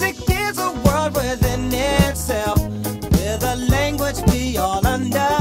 Music is a world within itself, with a language we all understand.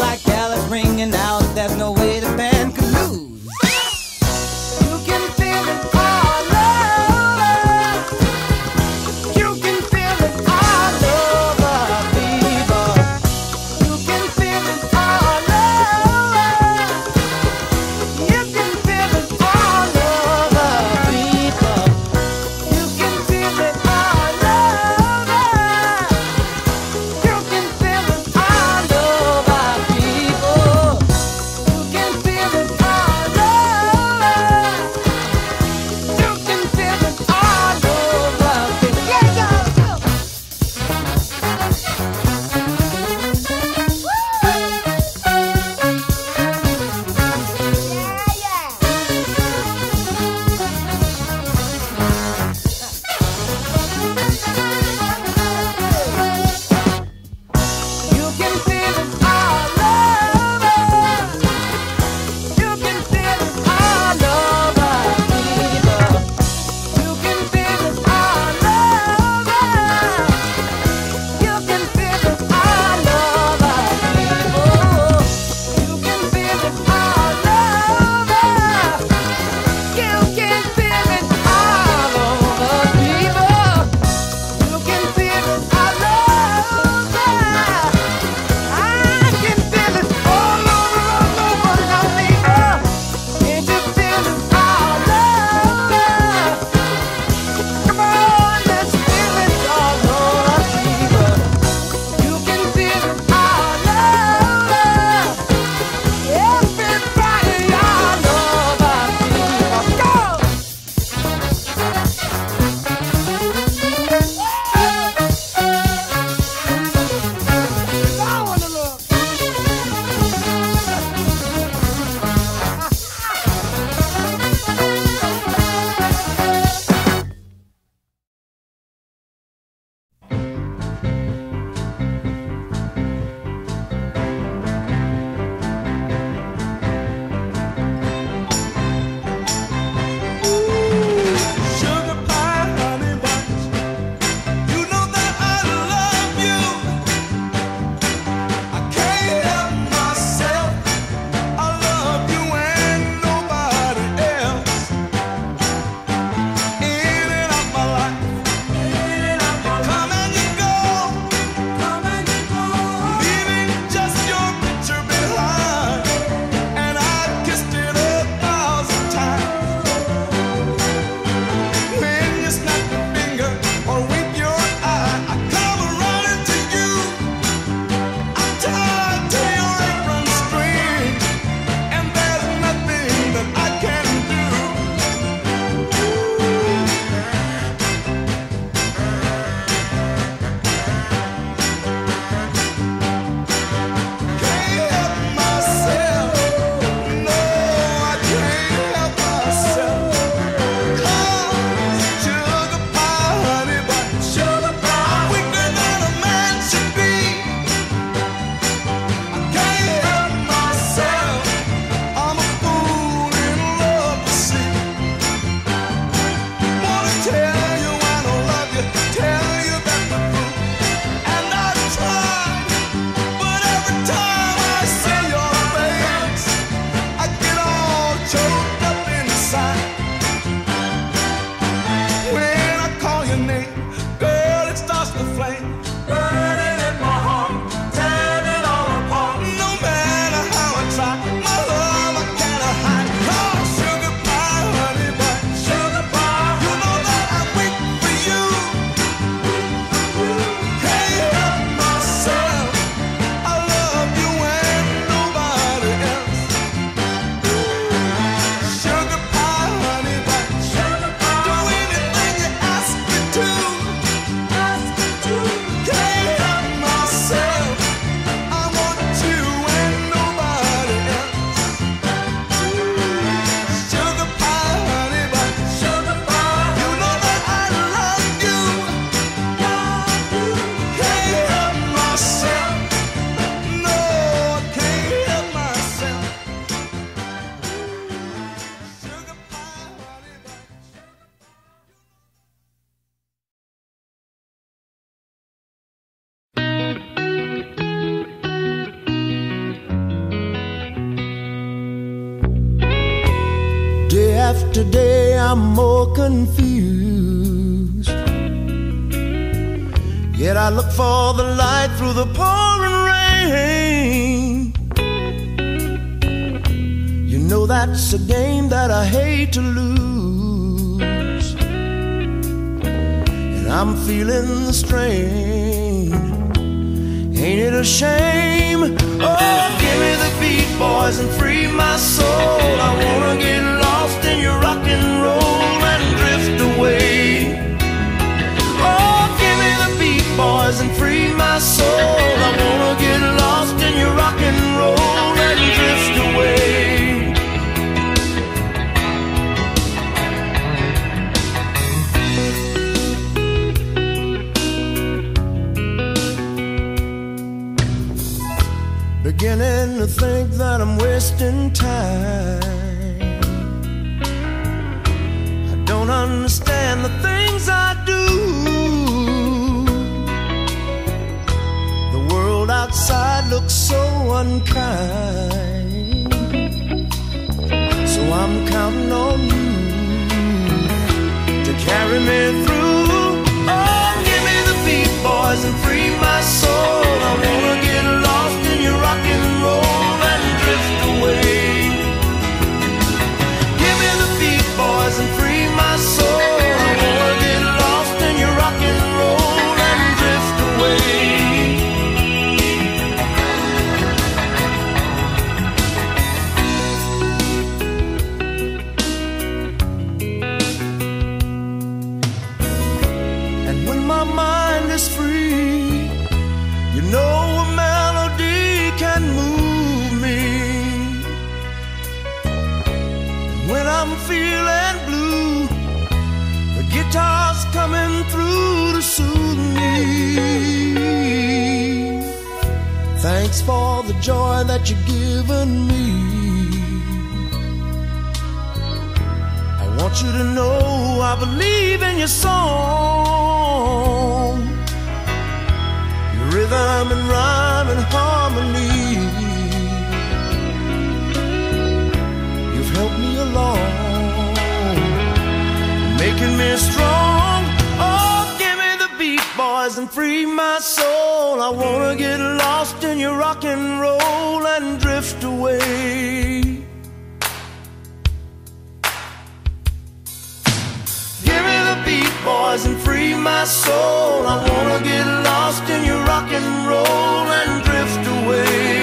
like bells ringing out. I'm more confused. Yet I look for the light through the pouring rain. You know that's a game that I hate to lose. And I'm feeling the strain. Ain't it a shame? Oh, give me the beat, boys, and free my soul. I wanna get lost in your rock and roll. making me strong. Oh, give me the beat, boys, and free my soul. I wanna get lost in your rock and roll and drift away. Give me the beat, boys, and free my soul. I wanna get lost in your rock and roll and drift away.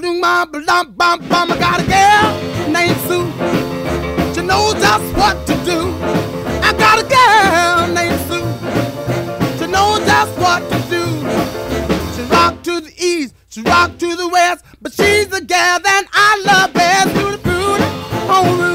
Bom bom bom bom. I got a girl named Sue. She knows just what to do. I got a girl named Sue. She knows just what to do. She rock to the east. She rock to the west, but she's the gal that I love best. To the booty,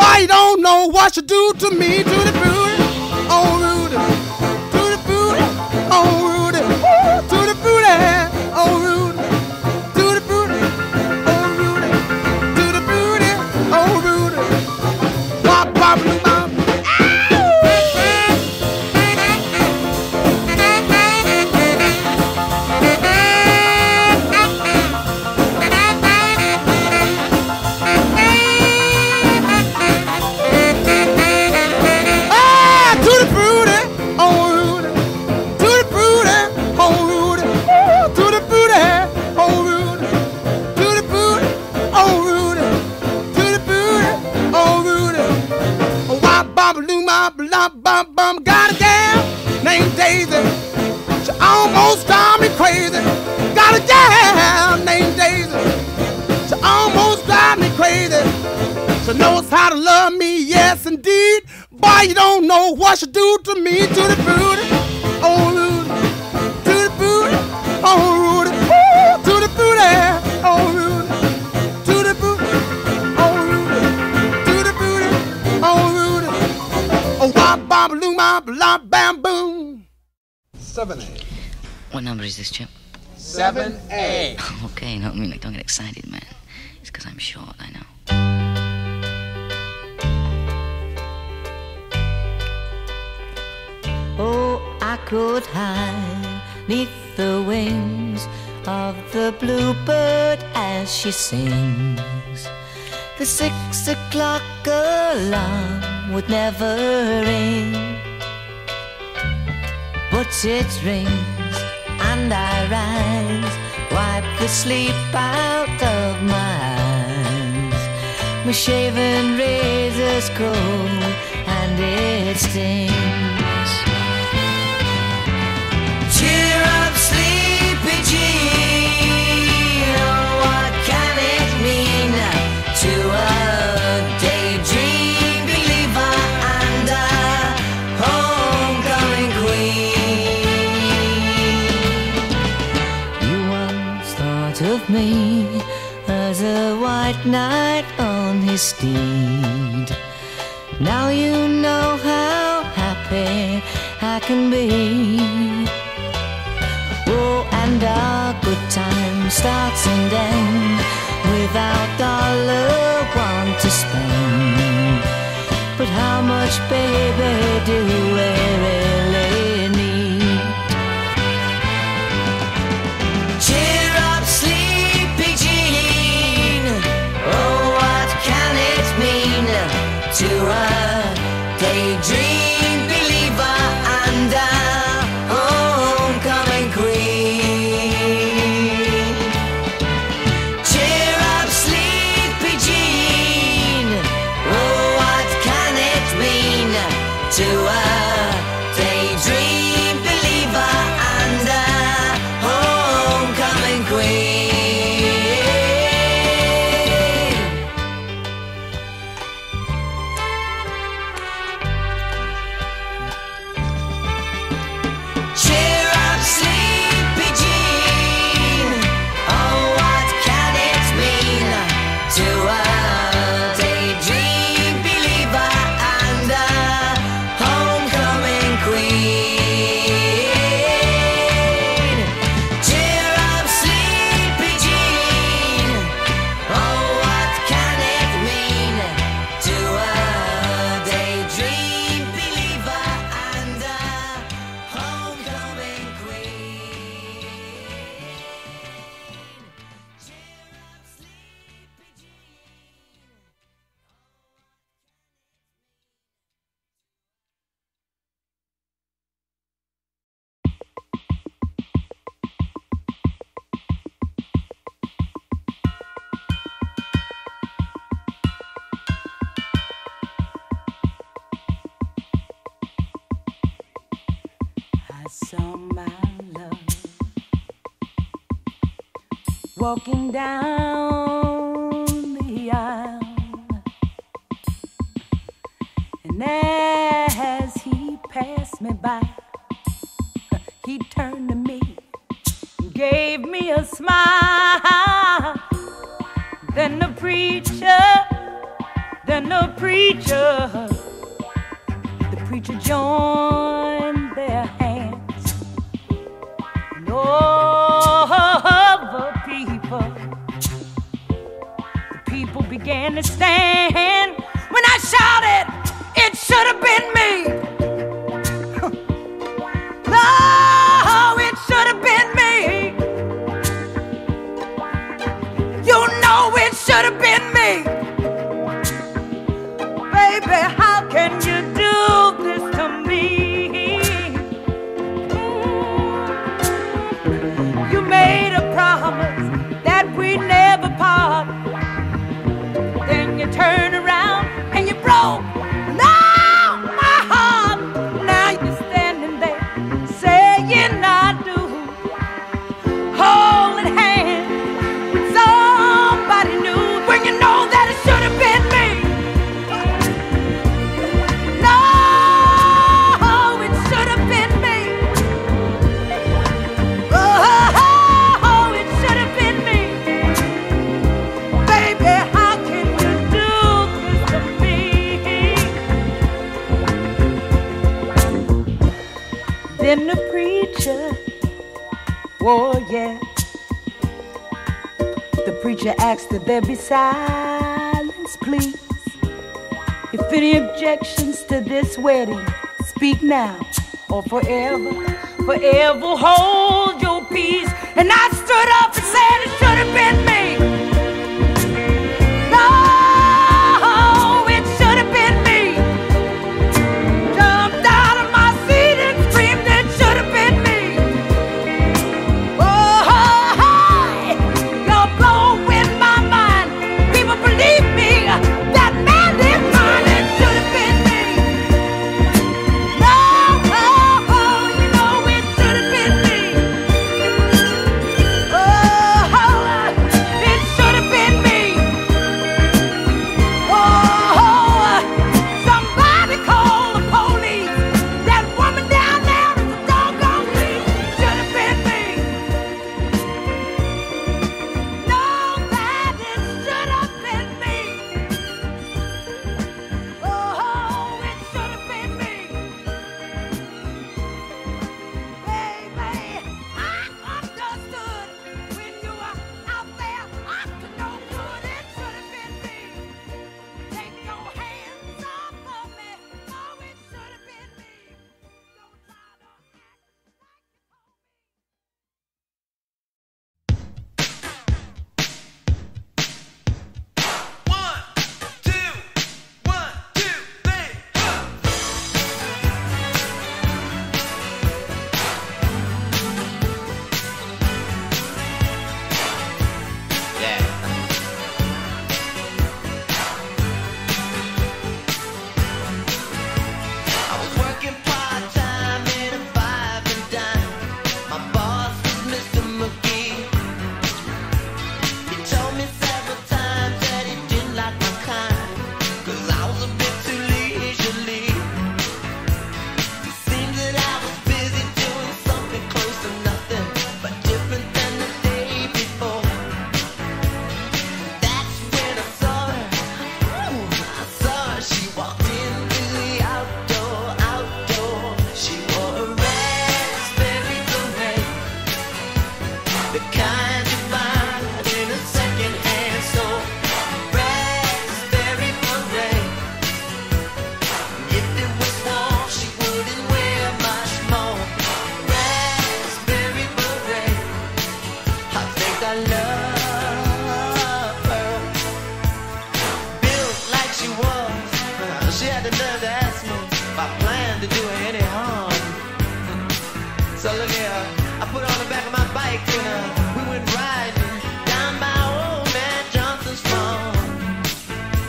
Boy, you don't know what she do to me. To the booty, Bam, boom. 7A. What number is this, Chip? 7A. Okay, no, I mean, like, don't get excited, man. It's because I'm short, I know. Oh, I could hide neath the wings of the bluebird as she sings. The six o'clock alarm would never ring, but it rings and I rise, wipe the sleep out of my eyes. My shaven razor's cold and it stings. Cheer up, sleepy Jean. A white knight on his steed. Now you know how happy I can be. Oh, and our good time starts and ends without dollar one to spend. But how much, baby, do we walking down the aisle. And as he passed me by, he turned to me and gave me a smile. Then the preacher, then the preacher, the preacher joined. began to stand. been a preacher. Oh, yeah. The preacher asked that there be silence, please. If any objections to this wedding, speak now or forever, forever hold your peace. And I stood up and said it should have been me. She had the nerve to ask me My plan to do her any harm. So look here, I put on the back of my bike and uh, we went riding down by old man Johnson's farm.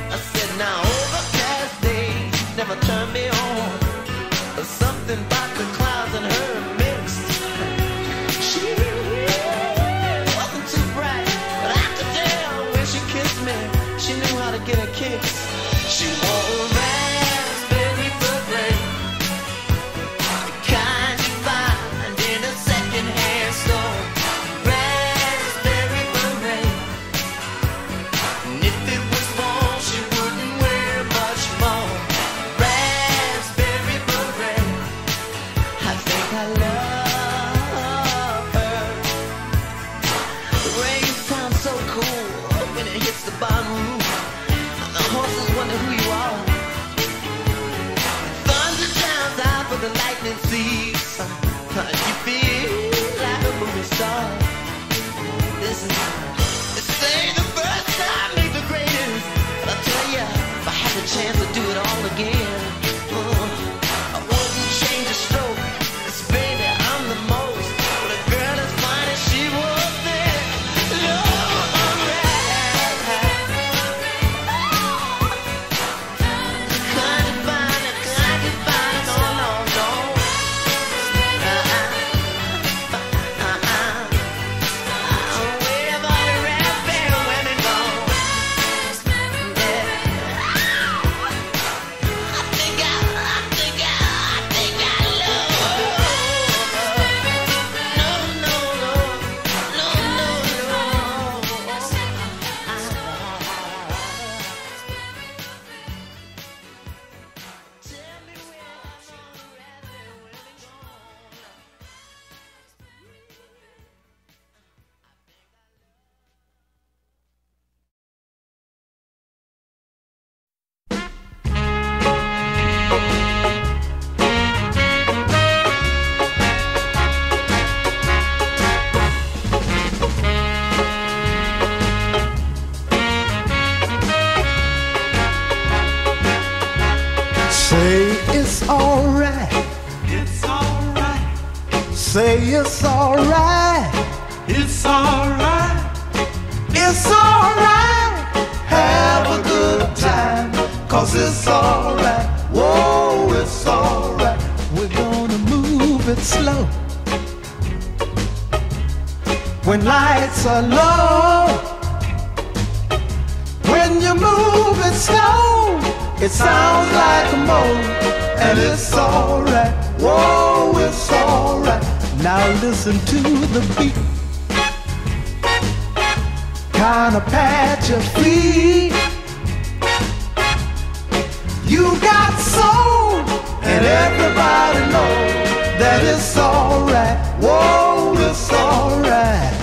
I said, now overcast days never turn me on. Or something Say it's alright. Now listen to the beat. Kinda pat your feet. You got soul, and everybody knows that it's alright. Whoa, it's alright.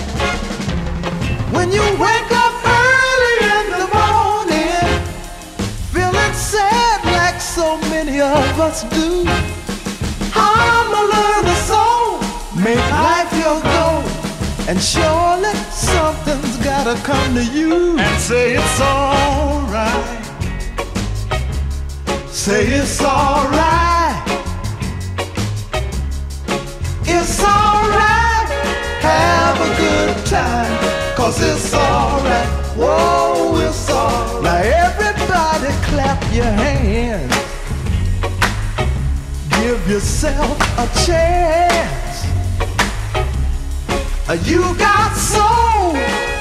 When you wake up early in the morning, feeling sad like so many of us do. Learn a song, make life your goal, and surely something's gotta come to you and say it's alright. Say it's alright. It's alright. Have a good time. Cause it's alright. Whoa, it's alright. Now everybody clap your hands. Give yourself a chance. You got soul,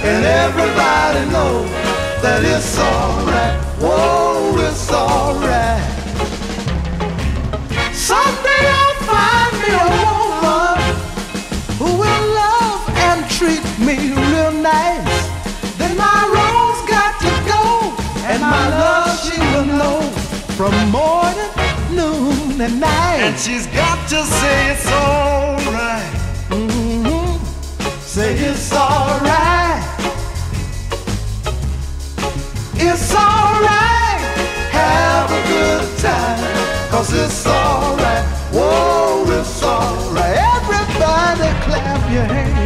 and everybody knows that it's alright. Whoa, it's alright. Someday I'll find me a woman who will love and treat me real nice. Then my rose got to go, and my love she will know from morning, noon, and night. And she's got to say it's alright. Say it's alright. It's alright. Have a good time. Cause it's alright. Whoa, it's alright. Everybody clap your hands.